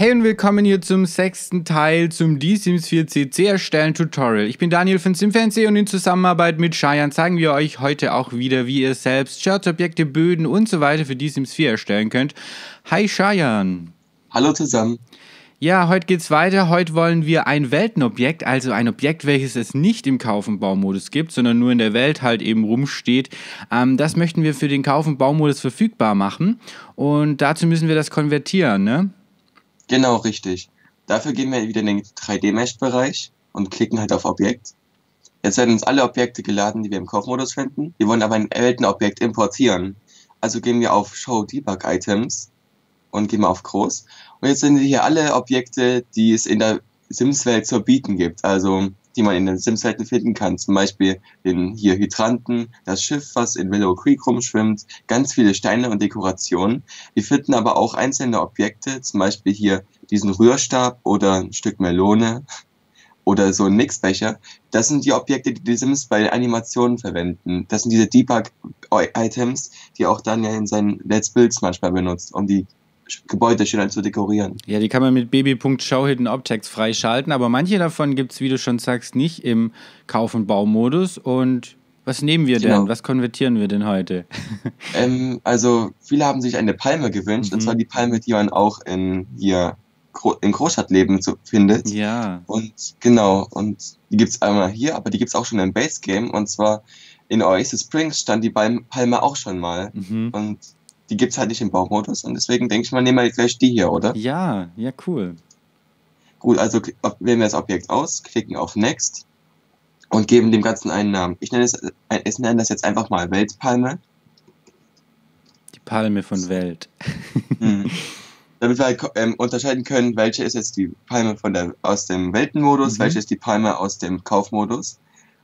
Hey und willkommen hier zum sechsten Teil zum D-Sims 4 CC erstellen Tutorial. Ich bin Daniel von SimFancy und in Zusammenarbeit mit Cheyenne zeigen wir euch heute auch wieder, wie ihr selbst Shirts, Objekte, Böden und so weiter für D-Sims 4 erstellen könnt. Hi Cheyenne. Hallo zusammen. Ja, heute geht's weiter. Heute wollen wir ein Weltenobjekt, also ein Objekt, welches es nicht im Kauf- und Baumodus gibt, sondern nur in der Welt halt eben rumsteht. Ähm, das möchten wir für den Kauf- und Baumodus verfügbar machen. Und dazu müssen wir das konvertieren, ne? Genau, richtig. Dafür gehen wir wieder in den 3D-Mesh-Bereich und klicken halt auf Objekt. Jetzt werden uns alle Objekte geladen, die wir im Kaufmodus finden. Wir wollen aber ein Weltenobjekt importieren. Also gehen wir auf Show Debug Items und gehen wir auf Groß. Und jetzt sind hier alle Objekte, die es in der Sims-Welt zu bieten gibt. Also die man in den Sims-Welten finden kann. Zum Beispiel den hier Hydranten, das Schiff, was in Willow Creek rumschwimmt, ganz viele Steine und Dekorationen. Wir finden aber auch einzelne Objekte, zum Beispiel hier diesen Rührstab oder ein Stück Melone oder so ein Mixbecher. Das sind die Objekte, die die Sims bei Animationen verwenden. Das sind diese Debug-Items, die auch dann ja in seinen Let's Builds manchmal benutzt, um die Gebäude schöner zu dekorieren. Ja, die kann man mit baby.show Hidden Objects freischalten, aber manche davon gibt es, wie du schon sagst, nicht im Kauf- und Baumodus. Und was nehmen wir genau. denn? Was konvertieren wir denn heute? ähm, also, viele haben sich eine Palme gewünscht, mhm. und zwar die Palme, die man auch in hier in Großstadtleben zu, findet. Ja. Und genau, und die gibt es einmal hier, aber die gibt es auch schon im Base Game. Und zwar in Oasis Springs stand die Palme auch schon mal. Mhm. Und die gibt es halt nicht im Baumodus und deswegen denke ich mal, nehmen wir gleich die hier, oder? Ja, ja, cool. Gut, also wählen wir das Objekt aus, klicken auf Next und geben dem Ganzen einen Namen. Ich nenne, es, äh, ich nenne das jetzt einfach mal Weltpalme. Die Palme von Welt. Hm. Damit wir halt, ähm, unterscheiden können, welche ist jetzt die Palme von der, aus dem Weltenmodus, mhm. welche ist die Palme aus dem Kaufmodus.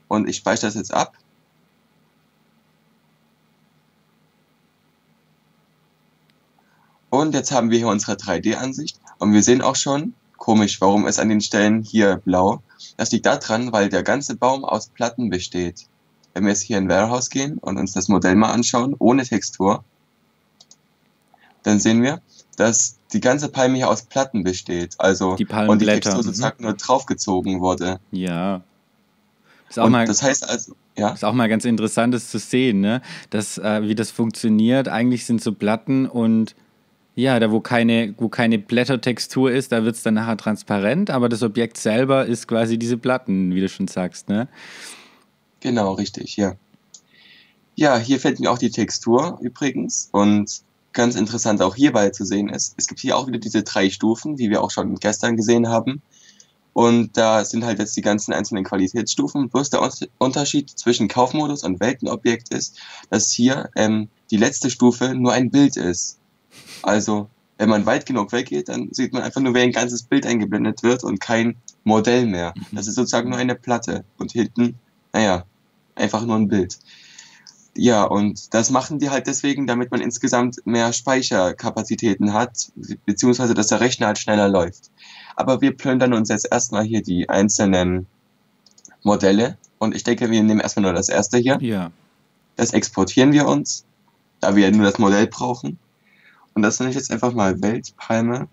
Und ich speichere das jetzt ab Und jetzt haben wir hier unsere 3D-Ansicht und wir sehen auch schon, komisch, warum ist an den Stellen hier blau? Das liegt daran, weil der ganze Baum aus Platten besteht. Wenn wir jetzt hier in Warehouse gehen und uns das Modell mal anschauen, ohne Textur, dann sehen wir, dass die ganze Palme hier aus Platten besteht. Also die und die Textur mhm. sozusagen nur draufgezogen wurde. Ja. Ist auch mal, das heißt also, ja. Ist auch mal ganz interessant, das zu sehen, ne? Das, äh, wie das funktioniert. Eigentlich sind so Platten und ja, da wo keine, wo keine Blättertextur ist, da wird es dann nachher transparent, aber das Objekt selber ist quasi diese Platten, wie du schon sagst, ne? Genau, richtig, ja. Ja, hier fällt mir auch die Textur übrigens und ganz interessant auch hierbei zu sehen ist, es gibt hier auch wieder diese drei Stufen, wie wir auch schon gestern gesehen haben. Und da sind halt jetzt die ganzen einzelnen Qualitätsstufen. Bloß der Unterschied zwischen Kaufmodus und Weltenobjekt ist, dass hier ähm, die letzte Stufe nur ein Bild ist. Also, wenn man weit genug weggeht, dann sieht man einfach nur, wie ein ganzes Bild eingeblendet wird und kein Modell mehr. Mhm. Das ist sozusagen nur eine Platte und hinten, naja, einfach nur ein Bild. Ja, und das machen die halt deswegen, damit man insgesamt mehr Speicherkapazitäten hat, beziehungsweise dass der Rechner halt schneller läuft. Aber wir plündern uns jetzt erstmal hier die einzelnen Modelle und ich denke, wir nehmen erstmal nur das erste hier. Ja. Das exportieren wir uns, da wir nur das Modell brauchen. Und das nenne ich jetzt einfach mal Weltpalme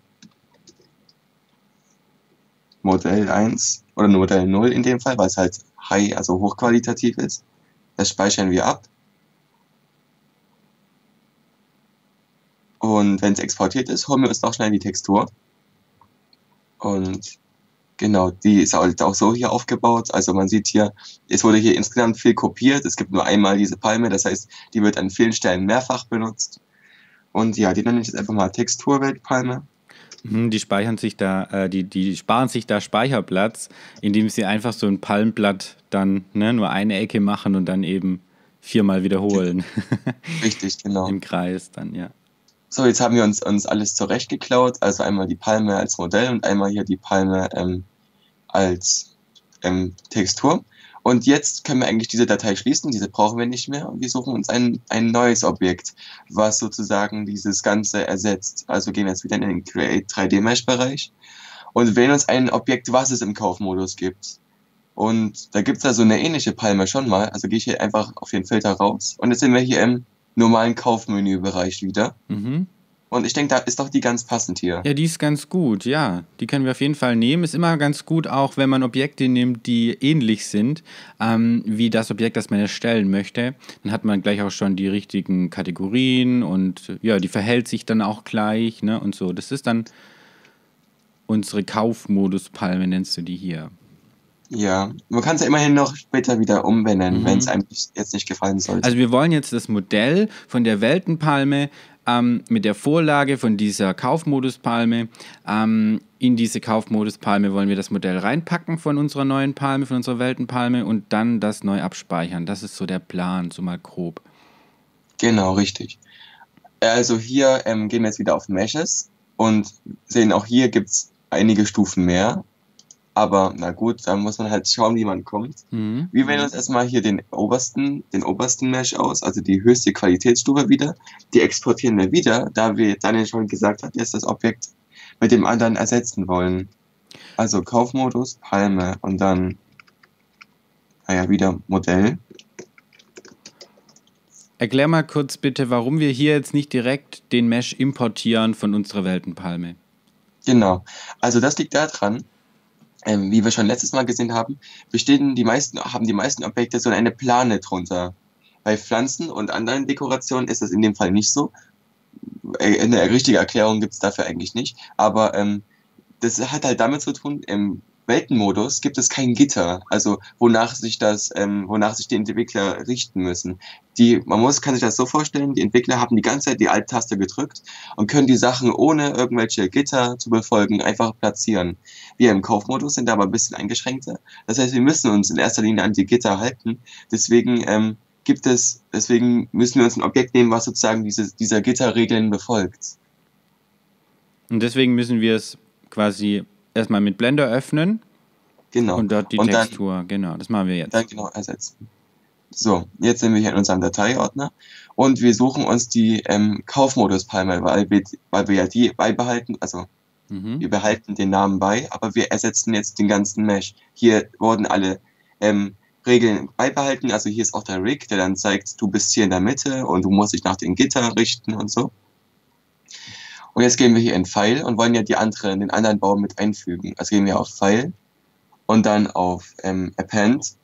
Modell 1 oder Modell 0 in dem Fall, weil es halt high, also hochqualitativ ist. Das speichern wir ab. Und wenn es exportiert ist, holen wir uns noch schnell die Textur. Und genau, die ist halt auch so hier aufgebaut. Also man sieht hier, es wurde hier insgesamt viel kopiert. Es gibt nur einmal diese Palme, das heißt, die wird an vielen Stellen mehrfach benutzt. Und ja, die nenne ich jetzt einfach mal Texturweltpalme. Mhm, die speichern sich da, äh, die, die sparen sich da Speicherplatz, indem sie einfach so ein Palmblatt dann ne, nur eine Ecke machen und dann eben viermal wiederholen. Richtig, genau. Im Kreis dann, ja. So, jetzt haben wir uns, uns alles zurechtgeklaut. Also einmal die Palme als Modell und einmal hier die Palme ähm, als ähm, Textur. Und jetzt können wir eigentlich diese Datei schließen, diese brauchen wir nicht mehr und wir suchen uns ein, ein neues Objekt, was sozusagen dieses Ganze ersetzt. Also gehen wir jetzt wieder in den Create 3D Mesh Bereich und wählen uns ein Objekt, was es im Kaufmodus gibt. Und da gibt es da so eine ähnliche Palme schon mal. Also gehe ich hier einfach auf den Filter raus und jetzt sind wir hier im normalen Kaufmenü-Bereich wieder. Mhm. Und ich denke, da ist doch die ganz passend hier. Ja, die ist ganz gut, ja. Die können wir auf jeden Fall nehmen. Ist immer ganz gut, auch wenn man Objekte nimmt, die ähnlich sind, ähm, wie das Objekt, das man erstellen möchte. Dann hat man gleich auch schon die richtigen Kategorien und ja, die verhält sich dann auch gleich, ne? Und so. Das ist dann unsere Kaufmodus-Palme, nennst du die hier. Ja, man kann es ja immerhin noch später wieder umbenennen, Mhm. wenn es einem jetzt nicht gefallen sollte. Also wir wollen jetzt das Modell von der Weltenpalme ähm, mit der Vorlage von dieser Kaufmoduspalme ähm, in diese Kaufmoduspalme wollen wir das Modell reinpacken von unserer neuen Palme, von unserer Weltenpalme und dann das neu abspeichern. Das ist so der Plan, so mal grob. Genau, richtig. Also hier ähm, gehen wir jetzt wieder auf Meshes und sehen auch hier gibt es einige Stufen mehr. Aber na gut, da muss man halt schauen, wie man kommt. Mhm. Wir wählen uns erstmal hier den obersten, den obersten Mesh aus, also die höchste Qualitätsstufe wieder. Die exportieren wir wieder, da wir Daniel schon gesagt hat, dass das Objekt mit dem anderen ersetzen wollen. Also Kaufmodus, Palme und dann, naja, wieder Modell. Erklär mal kurz bitte, warum wir hier jetzt nicht direkt den Mesh importieren von unserer Weltenpalme. Genau. Also das liegt daran, ähm, wie wir schon letztes Mal gesehen haben, bestehen die meisten, haben die meisten Objekte so eine Plane drunter. Bei Pflanzen und anderen Dekorationen ist das in dem Fall nicht so. Äh, Eine richtige Erklärung gibt es dafür eigentlich nicht. Aber ähm, das hat halt damit zu tun, im Weltenmodus gibt es kein Gitter, also wonach sich das, ähm, wonach sich die Entwickler richten müssen. Die, man muss, kann sich das so vorstellen, die Entwickler haben die ganze Zeit die Alt-Taste gedrückt und können die Sachen ohne irgendwelche Gitter zu befolgen einfach platzieren. Wir im Kaufmodus sind aber ein bisschen eingeschränkter. Das heißt, wir müssen uns in erster Linie an die Gitter halten. Deswegen ähm, gibt es, deswegen müssen wir uns ein Objekt nehmen, was sozusagen diese, dieser Gitterregeln befolgt. Und deswegen müssen wir es quasi erstmal mit Blender öffnen Genau. und dort die Und dann- Textur. genau, das machen wir jetzt. Dann genau ersetzen. So, jetzt sind wir hier in unserem Dateiordner und wir suchen uns die ähm, Kaufmodus-Palme, weil wir, weil wir ja die beibehalten, also Mhm. wir behalten den Namen bei, aber wir ersetzen jetzt den ganzen Mesh. Hier wurden alle ähm, Regeln beibehalten, also hier ist auch der Rig, der dann zeigt, du bist hier in der Mitte und du musst dich nach den Gitter richten und so. Und jetzt gehen wir hier in File und wollen ja die andere, den anderen Baum mit einfügen. Also gehen wir auf File und dann auf ähm, Append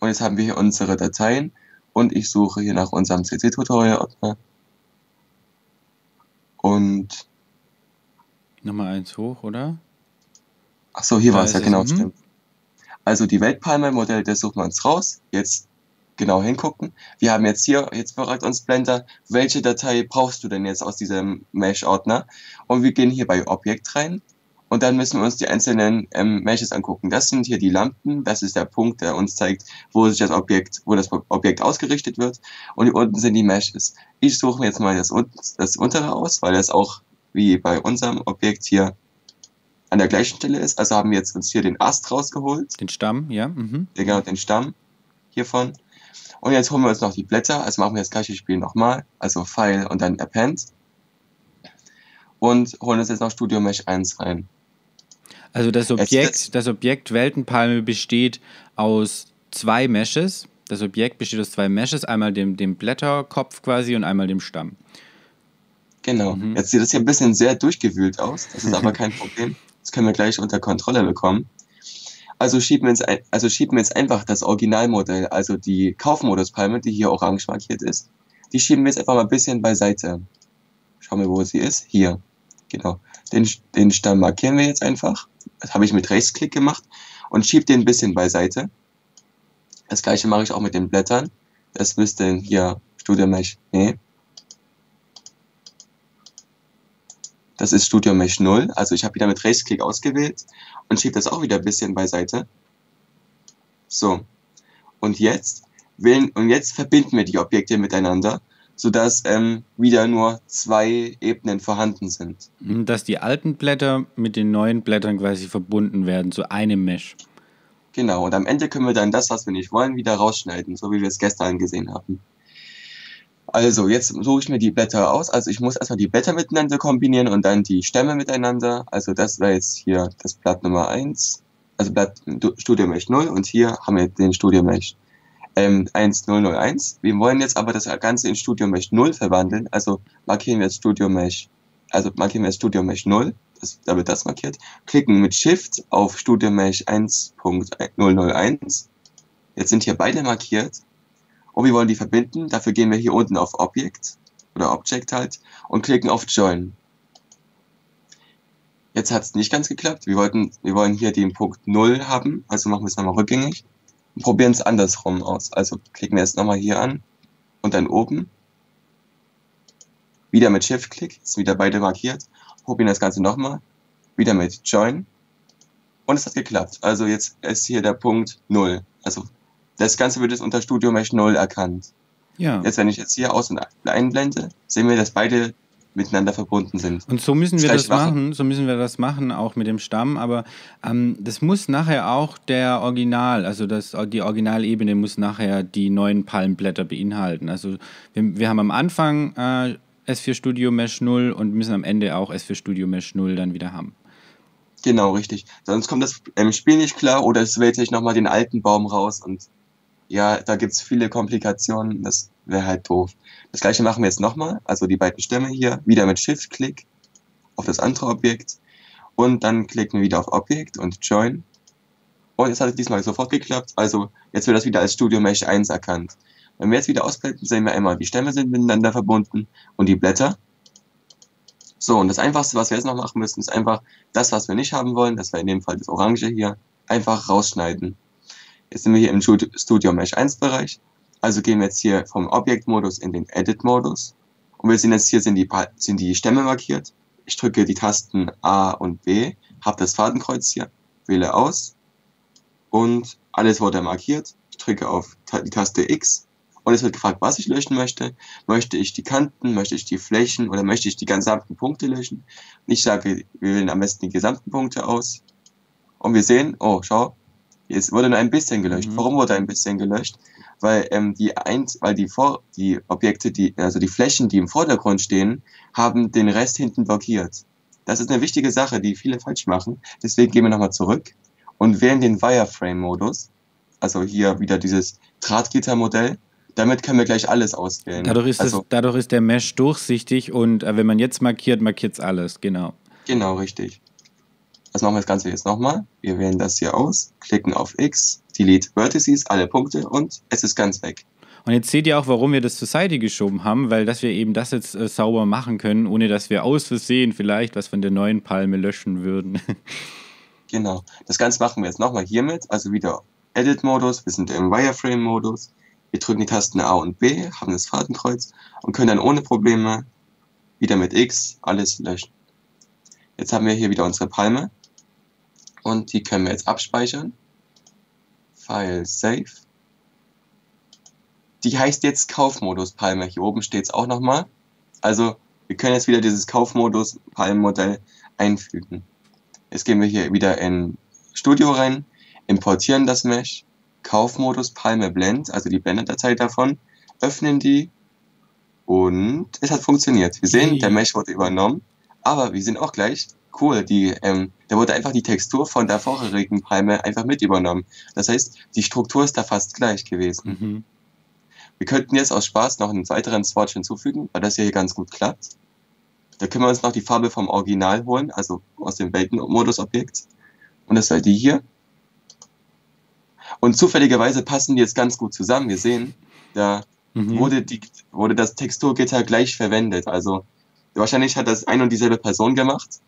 und jetzt haben wir hier unsere Dateien und ich suche hier nach unserem CC-Tutorial-Ordner und Nochmal eins hoch, oder? Ach so, hier war es ja, genau, stimmt. Also die Weltpalme-Modell, das suchen wir uns raus. Jetzt genau hingucken. Wir haben jetzt hier, jetzt fragt uns Blender, welche Datei brauchst du denn jetzt aus diesem Mesh-Ordner? Und wir gehen hier bei Objekt rein und dann müssen wir uns die einzelnen ähm, Meshes angucken. Das sind hier die Lampen, das ist der Punkt, der uns zeigt, wo sich das Objekt, wo das Objekt ausgerichtet wird. Und hier unten sind die Meshes. Ich suche mir jetzt mal das, das untere aus, weil das auch wie bei unserem Objekt hier an der gleichen Stelle ist. Also haben wir jetzt uns hier den Ast rausgeholt, Den Stamm, ja. Mhm. genau den Stamm hiervon. Und jetzt holen wir uns noch die Blätter, also machen wir das gleiche Spiel nochmal, also File und dann Append. Und holen uns jetzt noch Studio Mesh 1 rein. Also das Objekt, das Objekt Weltenpalme besteht aus zwei Meshes. Das Objekt besteht aus zwei Meshes, einmal dem, dem Blätterkopf quasi und einmal dem Stamm. Genau. Mhm. Jetzt sieht das hier ein bisschen sehr durchgewühlt aus. Das ist aber kein Problem. Das können wir gleich unter Kontrolle bekommen. Also schieben wir jetzt, ein, also schieben jetzt einfach das Originalmodell, also die Kaufmoduspalme, die hier orange markiert ist, die schieben wir jetzt einfach mal ein bisschen beiseite. Schauen wir, wo sie ist. Hier. Genau. Den, den Stamm markieren wir jetzt einfach. Das habe ich mit Rechtsklick gemacht und schiebe den ein bisschen beiseite. Das gleiche mache ich auch mit den Blättern. Das müsste hier Studio Mesh. Nee. Das ist Studio Mesh 0. Also ich habe wieder mit Rechtsklick ausgewählt und schiebe das auch wieder ein bisschen beiseite. So. Und jetzt wählen, und jetzt verbinden wir die Objekte miteinander, sodass ähm, wieder nur zwei Ebenen vorhanden sind. Dass die alten Blätter mit den neuen Blättern quasi verbunden werden zu einem Mesh. Genau. Und am Ende können wir dann das, was wir nicht wollen, wieder rausschneiden, so wie wir es gestern gesehen haben. Also, jetzt suche ich mir die Blätter aus. Also ich muss erstmal die Blätter miteinander kombinieren und dann die Stämme miteinander. Also das wäre jetzt hier das Blatt Nummer 1, also Blatt Du- Studio Mesh 0 und hier haben wir den Studio Mesh ähm, 1001. Wir wollen jetzt aber das Ganze in Studio Mesh 0 verwandeln. Also markieren wir jetzt Studio Mesh also markieren wir das Studio Mesh 0, das, da wird das markiert, klicken mit Shift auf Studio Mesh 1.001. Jetzt sind hier beide markiert und wir wollen die verbinden. Dafür gehen wir hier unten auf Objekt oder Object halt und klicken auf Join. Jetzt hat es nicht ganz geklappt. Wir, wollten, wir wollen hier den Punkt 0 haben, also machen wir es nochmal rückgängig und probieren es andersrum aus. Also klicken wir jetzt nochmal hier an und dann oben. Wieder mit Shift-Klick, ist wieder beide markiert. Probieren das Ganze nochmal. Wieder mit Join. Und es hat geklappt. Also jetzt ist hier der Punkt 0. Also das Ganze wird jetzt unter Studio Mesh 0 erkannt. Ja. Jetzt, wenn ich jetzt hier aus- und einblende, sehen wir, dass beide miteinander verbunden sind. Und so müssen wir das machen, so müssen wir das machen, auch mit dem Stamm, aber ähm, das muss nachher auch der Original, also das, die Originalebene muss nachher die neuen Palmblätter beinhalten. Also wir, wir haben am Anfang äh, S4 Studio Mesh 0 und müssen am Ende auch S4 Studio Mesh 0 dann wieder haben. Genau, richtig. Sonst kommt das im Spiel nicht klar oder es wählt sich nochmal den alten Baum raus und ja, da gibt es viele Komplikationen, das wäre halt doof. Das gleiche machen wir jetzt nochmal, also die beiden Stämme hier, wieder mit Shift-Klick auf das andere Objekt und dann klicken wir wieder auf Objekt und Join. Und jetzt hat es diesmal sofort geklappt, also jetzt wird das wieder als Studio Mesh 1 erkannt. Wenn wir jetzt wieder ausblenden, sehen wir einmal, die Stämme sind miteinander verbunden und die Blätter. So, und das Einfachste, was wir jetzt noch machen müssen, ist einfach das, was wir nicht haben wollen, das wäre in dem Fall das Orange hier, einfach rausschneiden. Jetzt sind wir hier im Studio Mesh 1 Bereich. Also gehen wir jetzt hier vom Objektmodus in den Edit-Modus. Und wir sehen jetzt hier sind die, sind die Stämme markiert. Ich drücke die Tasten A und B, habe das Fadenkreuz hier, wähle aus und alles wurde markiert. Ich drücke auf die Taste X und es wird gefragt, was ich löschen möchte. Möchte ich die Kanten, möchte ich die Flächen oder möchte ich die gesamten Punkte löschen? Und ich sage, wir wählen am besten die gesamten Punkte aus. Und wir sehen, oh, schau, es wurde nur ein bisschen gelöscht. Mhm. Warum wurde ein bisschen gelöscht? Weil ähm, die eins, weil die Vor die Objekte, die also die Flächen, die im Vordergrund stehen, haben den Rest hinten blockiert. Das ist eine wichtige Sache, die viele falsch machen. Deswegen gehen wir nochmal zurück und wählen den Wireframe-Modus. Also hier wieder dieses Drahtgitter-Modell. Damit können wir gleich alles auswählen. Dadurch ist, also, das, dadurch ist der Mesh durchsichtig und äh, wenn man jetzt markiert, markiert es alles, genau. Genau, richtig. Also machen wir das Ganze jetzt nochmal. Wir wählen das hier aus, klicken auf X, Delete Vertices, alle Punkte und es ist ganz weg. Und jetzt seht ihr auch, warum wir das zur Seite geschoben haben, weil dass wir eben das jetzt äh, sauber machen können, ohne dass wir aus Versehen vielleicht was von der neuen Palme löschen würden. genau. Das Ganze machen wir jetzt nochmal hiermit, also wieder Edit-Modus, wir sind im Wireframe-Modus. Wir drücken die Tasten A und B, haben das Fadenkreuz und können dann ohne Probleme wieder mit X alles löschen. Jetzt haben wir hier wieder unsere Palme und die können wir jetzt abspeichern. File Save. Die heißt jetzt Kaufmodus Palme. Hier oben steht es auch nochmal. Also wir können jetzt wieder dieses Kaufmodus Palmmodell einfügen. Jetzt gehen wir hier wieder in Studio rein, importieren das Mesh, Kaufmodus Palme Blend, also die Blender-Datei davon, öffnen die und es hat funktioniert. Wir sehen, der Mesh wurde übernommen, aber wir sehen auch gleich, cool, die, ähm, da wurde einfach die Textur von der vorherigen Palme einfach mit übernommen. Das heißt, die Struktur ist da fast gleich gewesen. Mhm. Wir könnten jetzt aus Spaß noch einen weiteren Swatch hinzufügen, weil das hier ganz gut klappt. Da können wir uns noch die Farbe vom Original holen, also aus dem Weltenmodus-Objekt. Und das wäre die hier. Und zufälligerweise passen die jetzt ganz gut zusammen. Wir sehen, da mhm. wurde, die, wurde das Texturgitter gleich verwendet. Also wahrscheinlich hat das ein und dieselbe Person gemacht.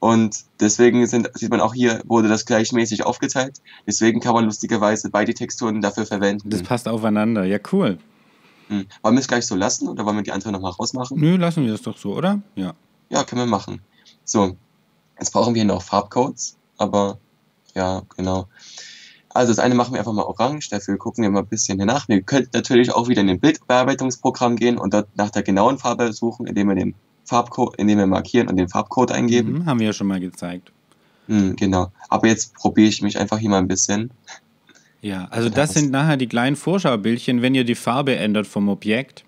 Und deswegen sind, sieht man auch hier, wurde das gleichmäßig aufgeteilt. Deswegen kann man lustigerweise beide Texturen dafür verwenden. Das passt aufeinander. Ja, cool. Hm. Wollen wir es gleich so lassen oder wollen wir die andere nochmal rausmachen? Nö, lassen wir das doch so, oder? Ja. Ja, können wir machen. So, jetzt brauchen wir noch Farbcodes, aber ja, genau. Also das eine machen wir einfach mal orange, dafür gucken wir mal ein bisschen hier nach. Wir könnten natürlich auch wieder in den Bildbearbeitungsprogramm gehen und dort nach der genauen Farbe suchen, indem wir den Farbcode, indem wir markieren und den Farbcode eingeben. Mhm, haben wir ja schon mal gezeigt. Mhm, genau. Aber jetzt probiere ich mich einfach hier mal ein bisschen. Ja, also das sind nachher die kleinen Vorschaubildchen. Wenn ihr die Farbe ändert vom Objekt,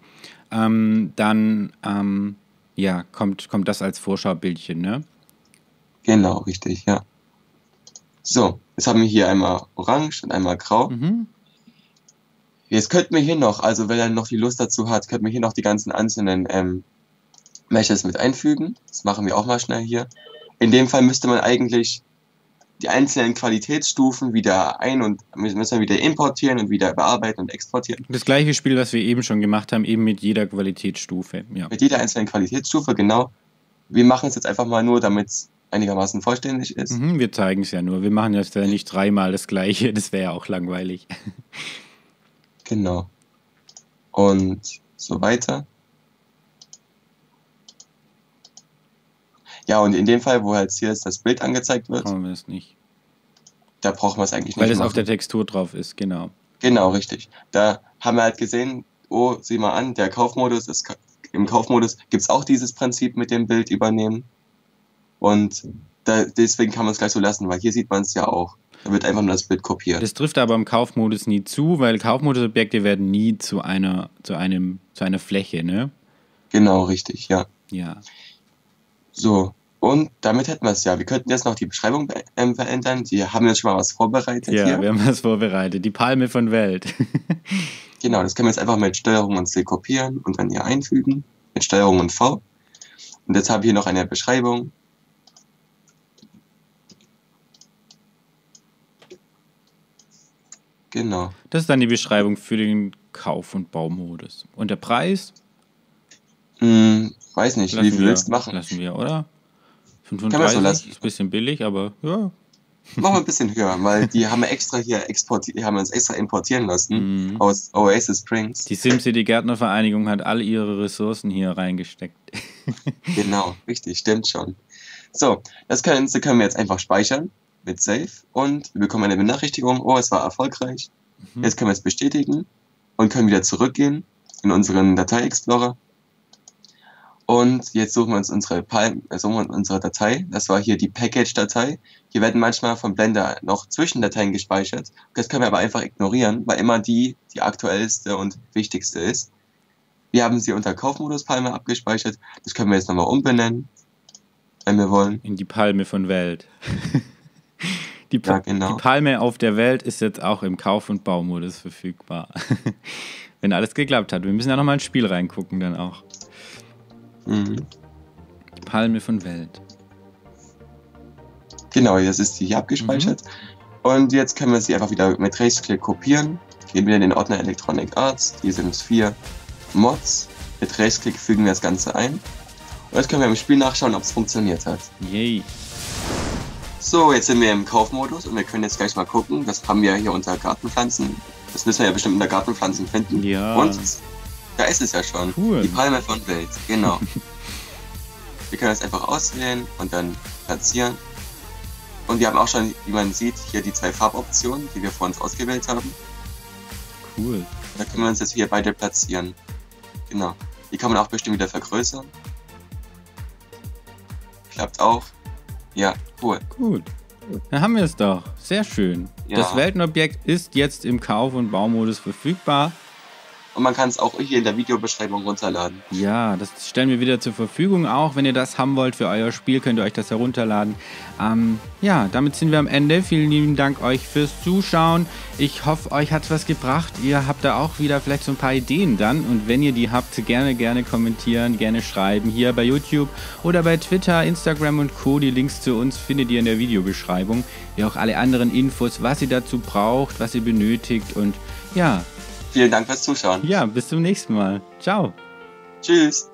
ähm, dann ähm, ja, kommt, kommt das als Vorschaubildchen, ne? Genau, richtig, ja. So, jetzt haben wir hier einmal orange und einmal grau. Mhm. Jetzt könnten wir hier noch, also wer dann noch die Lust dazu hat, könnten wir hier noch die ganzen einzelnen ähm, Meshes mit einfügen. Das machen wir auch mal schnell hier. In dem Fall müsste man eigentlich die einzelnen Qualitätsstufen wieder ein- und müssen wir wieder importieren und wieder bearbeiten und exportieren. Das gleiche Spiel, was wir eben schon gemacht haben, eben mit jeder Qualitätsstufe. Ja. Mit jeder einzelnen Qualitätsstufe, genau. Wir machen es jetzt einfach mal nur, damit es einigermaßen vollständig ist. Mhm, wir zeigen es ja nur. Wir machen jetzt ja nicht dreimal das gleiche, das wäre ja auch langweilig. Genau. Und so weiter. Ja, und in dem Fall, wo halt hier ist das Bild angezeigt wird, Brauchen wir es nicht. da brauchen wir es eigentlich Weil nicht es auf machen. der Textur drauf ist, genau. Genau, richtig. Da haben wir halt gesehen, oh, sieh mal an, der Kaufmodus ist, im Kaufmodus gibt es auch dieses Prinzip mit dem Bild übernehmen. Und da, deswegen kann man es gleich so lassen, weil hier sieht man es ja auch. Da wird einfach nur das Bild kopiert. Das trifft aber im Kaufmodus nie zu, weil Kaufmodusobjekte werden nie zu einer, zu einem, zu einer Fläche, ne? Genau, richtig, ja. Ja. So, und damit hätten wir es ja. Wir könnten jetzt noch die Beschreibung be- ähm, verändern. Die haben jetzt schon mal was vorbereitet Ja, hier. wir haben was vorbereitet. Die Palme von Welt. Genau, das können wir jetzt einfach mit Steuerung und C kopieren und dann hier einfügen. Mit Steuerung und V. Und jetzt habe ich hier noch eine Beschreibung. Genau. Das ist dann die Beschreibung für den Kauf- und Baumodus. Und der Preis? Hm, weiß nicht, wie Lassen viel wir, willst du machen? Lassen wir, oder? Wir so 35 lassen. ist ein bisschen billig, aber ja. Machen wir ein bisschen höher, weil die haben wir extra hier exportiert, haben wir uns extra importieren lassen Mhm. aus Oasis Springs. Die SimCity Gärtnervereinigung hat all ihre Ressourcen hier reingesteckt. Genau, richtig, stimmt schon. So, das Ganze können wir jetzt einfach speichern mit Save und wir bekommen eine Benachrichtigung, oh, es war erfolgreich. Mhm. Jetzt können wir es bestätigen und können wieder zurückgehen in unseren Datei-Explorer. Und jetzt suchen wir uns unsere, Palm, äh, suchen wir uns unsere Datei. Das war hier die Package-Datei. Hier werden manchmal von Blender noch Zwischendateien gespeichert. Das können wir aber einfach ignorieren, weil immer die die aktuellste und wichtigste ist. Wir haben sie unter Kaufmodus Palme abgespeichert. Das können wir jetzt nochmal umbenennen, wenn wir wollen. In die Palme von Welt. die, Pa- Ja, genau. die Palme auf der Welt ist jetzt auch im Kauf- und Baumodus verfügbar. Wenn alles geklappt hat. Wir müssen ja nochmal ins Spiel reingucken dann auch. Mhm. Die Palme von Welt. Genau, das ist die hier abgespeichert. Und jetzt können wir sie einfach wieder mit Rechtsklick kopieren. Gehen wir in den Ordner Electronic Arts. Hier sind es vier Mods. Mit Rechtsklick fügen wir das Ganze ein. Und jetzt können wir im Spiel nachschauen, ob es funktioniert hat. Yay. So, jetzt sind wir im Kaufmodus und wir können jetzt gleich mal gucken. Das haben wir hier unter Gartenpflanzen. Das müssen wir ja bestimmt unter Gartenpflanzen finden. Ja. Und da ist es ja schon. Cool. Die Palme von Welt. Genau. wir können das einfach auswählen und dann platzieren. Und wir haben auch schon, wie man sieht, hier die zwei Farboptionen, die wir vor uns ausgewählt haben. Cool. Da können wir uns jetzt hier beide platzieren. Genau. Die kann man auch bestimmt wieder vergrößern. Klappt auch. Ja, cool. Gut. Dann haben wir es doch. Sehr schön. Ja. Das Weltenobjekt ist jetzt im Kauf- und Baumodus verfügbar. Und man kann es auch hier in der Videobeschreibung runterladen. Ja, das stellen wir wieder zur Verfügung. Auch wenn ihr das haben wollt für euer Spiel, könnt ihr euch das herunterladen. Ähm, ja, damit sind wir am Ende. Vielen lieben Dank euch fürs Zuschauen. Ich hoffe, euch hat es was gebracht. Ihr habt da auch wieder vielleicht so ein paar Ideen dann. Und wenn ihr die habt, gerne, gerne kommentieren, gerne schreiben. Hier bei YouTube oder bei Twitter, Instagram und Co. Die Links zu uns findet ihr in der Videobeschreibung. Wie auch alle anderen Infos, was ihr dazu braucht, was ihr benötigt. Und ja, Vielen Dank fürs Zuschauen. ja, bis zum nächsten Mal. Ciao. Tschüss.